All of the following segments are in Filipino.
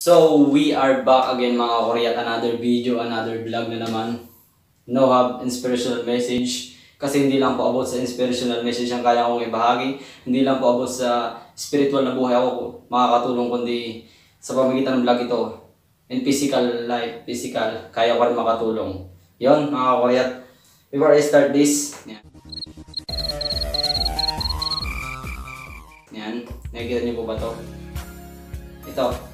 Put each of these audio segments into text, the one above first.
So, we are back again mga Korea another video, another vlog na naman. No have inspirational message. Kasi hindi lang po about sa inspirational message ang kaya kong ibahagi. Hindi lang po about sa spiritual na buhay ako makakatulong kundi sa pamagitan ng vlog ito. In physical life, physical, kaya ko rin makatulong. Yon mga Korea. Before I start this, yan. Yan. Nakikita niyo po ba to? Ito.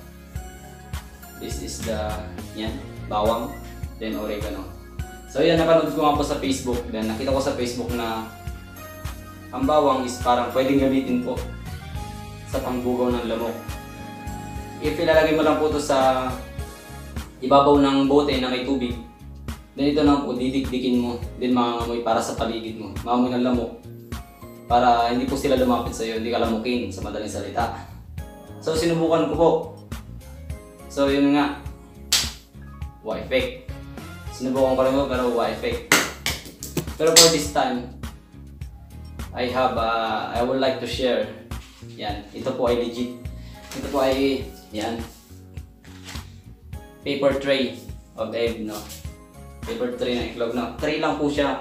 This is the, yan, bawang, then oregano. So yan, napanood ko nga po sa Facebook. Then nakita ko sa Facebook na ang bawang is parang pwedeng gamitin po sa pangbugaw ng lamok. If ilalagay mo lang po to sa ibabaw ng bote na may tubig, then ito na po, didikdikin mo, then mangangamoy para sa paligid mo. Mangamoy ng lamok. Para hindi po sila lumapit sa iyo, hindi ka lamukin sa madaling salita. So sinubukan ko po. So yun nga, Y-Effect. Sinubukan ko rin mo pero Y-Effect. Pero for this time, I have, uh, I would like to share. Yan, ito po ay legit. Ito po ay, yan, paper tray of egg, no? Paper tray ng iklog, no? Tray lang po siya.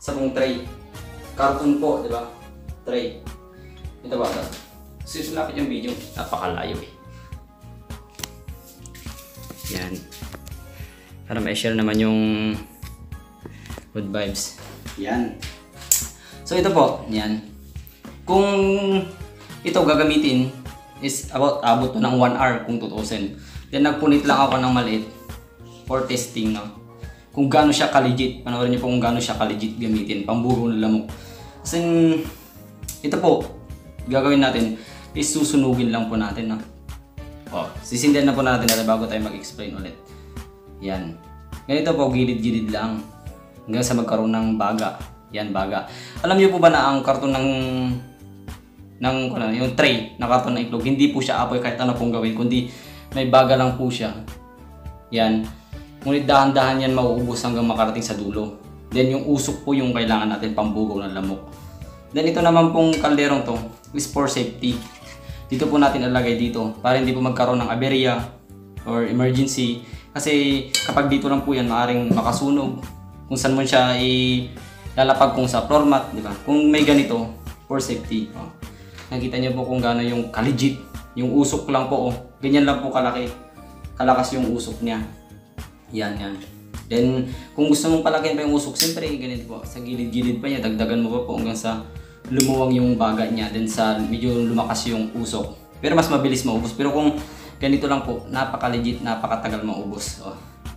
Sa pong tray. Carton po, di ba? Tray. Ito ba? Ito. Susulapit yung video. Napakalayo eh. Yan. Para may share naman yung good vibes. Yan. So ito po, yan. Kung ito gagamitin is about abot to ng 1 hour kung tutusin. Then nagpunit lang ako ng maliit for testing no. Kung gaano siya ka-legit. Panoorin niyo po kung gaano siya ka-legit gamitin. Pambugo ng lamok. Kasi ito po, gagawin natin is susunugin lang po natin no. Oh, sisindihan na po natin natin bago tayo mag-explain ulit. Yan. Ganito po, gilid-gilid lang. Hanggang sa magkaroon ng baga. Yan, baga. Alam niyo po ba na ang karton ng ng ano, yung tray na karton ng itlog, hindi po siya apoy kahit ano pong gawin, kundi may baga lang po siya. Yan. Ngunit dahan-dahan yan mauubos hanggang makarating sa dulo. Then yung usok po yung kailangan natin pambugaw ng lamok. Then ito naman pong kalderong to is for safety dito po natin ilagay dito para hindi po magkaroon ng aberya or emergency. Kasi kapag dito lang po yan maaring makasunog. Kung saan mo siya ilalapag kung sa floor mat di ba? Kung may ganito for safety. Oh. nakita niyo po kung gaano yung kaligit yung usok lang po oh. ganyan lang po kalaki kalakas yung usok niya. Yan yan. Then kung gusto mong palakihin pa yung usok siyempre ganito po. Sa gilid-gilid pa niya dagdagan mo pa po hanggang sa lumuwang yung baga niya then sa medyo lumakas yung usok. Pero mas mabilis maubos. Pero kung ganito lang po, napaka-legit, napakatagal maubos. Oh.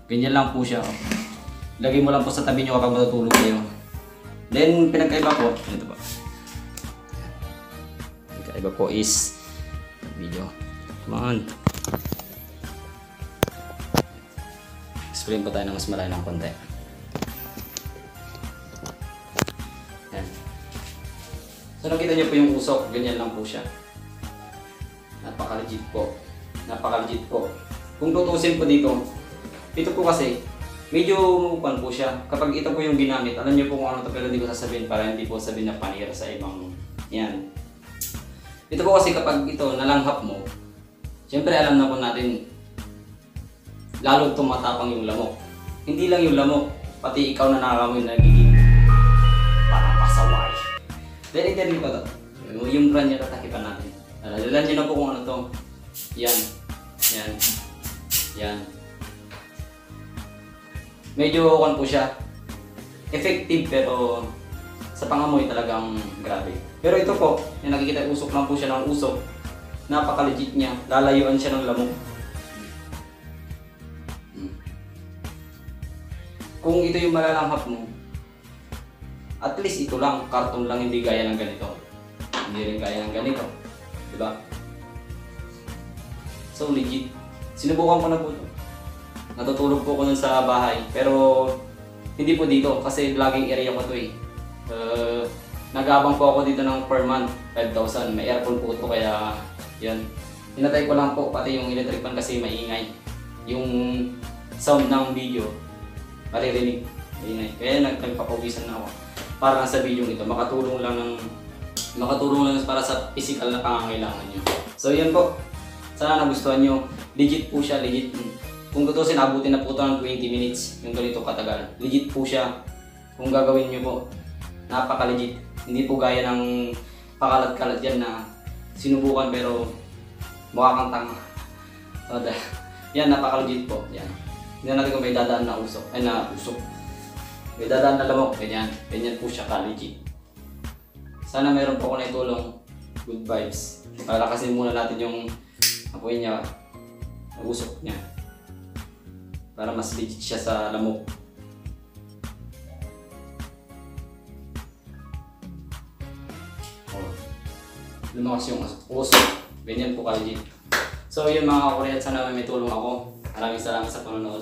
Ganyan lang po siya. Oh. Lagay mo lang po sa tabi niyo kapag matutulog kayo. Then, pinagkaiba po, ito po. Pinagkaiba po is video. Come on. Explain po tayo ng mas malayo ng konti. So nakita niyo po yung usok, ganyan lang po siya. Napaka-legit po. Napaka-legit po. Kung tutusin po dito, ito po kasi, medyo pan po siya. Kapag ito po yung ginamit, alam niyo po kung ano to pero hindi ko sasabihin para hindi po sabihin na panira sa ibang yan. Ito po kasi kapag ito nalanghap mo, siyempre alam na po natin, lalo tumatapang yung lamok. Hindi lang yung lamok, pati ikaw na nakakamoy nagiging parang pasaway. Then interview ko to. Yung brand niya tatakipan natin. Alalalan niyo na po kung ano to. Yan. Yan. Yan. Medyo kan po siya. Effective pero sa pangamoy talagang grabe. Pero ito po, yung nakikita usok lang po siya ng usok. Napaka-legit niya. Lalayuan siya ng lamok. Hmm. Kung ito yung malalanghap mo, at least ito lang, karton lang, hindi gaya ng ganito. Hindi rin gaya ng ganito. Di ba? So legit. Sinubukan ko na po ito. Natutulog po ko nun sa bahay. Pero hindi po dito kasi vlogging area ko to eh. Uh, nagabang po ako dito ng per month, 5,000. May aircon po ito kaya yan. Hinatay ko lang po pati yung electric fan kasi maingay. Yung sound ng video, maririnig. Maingay. Kaya nagpapawisan na ako para lang sa video nito, makatulong lang ng makatulong lang para sa physical na pangangailangan nyo. So yan po. Sana nagustuhan nyo. Legit po siya, legit. Kung tutusin, abutin na po ito ng 20 minutes, yung ganito katagal. Legit po siya. Kung gagawin nyo po, napaka-legit. Hindi po gaya ng pakalat-kalat yan na sinubukan pero mukha kang tanga. So, yan, napaka-legit po. Yan. Hindi natin kung may dadaan na usok. Ay, na usok. May dadaan na lamok. Ganyan. Ganyan po siya ka-legit. Sana meron po ako na itulong. Good vibes. Palakasin muna natin yung apoy niya. Usok niya. Para mas legit siya sa lamok. Oh. Lumakas yung usok. Ganyan po ka-legit. So yun mga kakuryat, sana may tulong ako. Maraming salamat sa panonood.